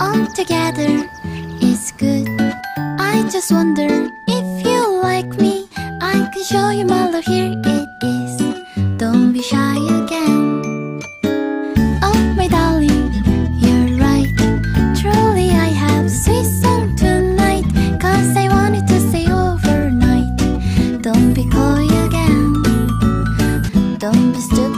all together it's good. I just wonder if you like me. I can show you my love, here it is. Don't be shy again. Oh, my darling, you're right. Truly, I have a sweet song tonight. Cause I wanted to stay overnight. Don't be coy again. Don't be stupid.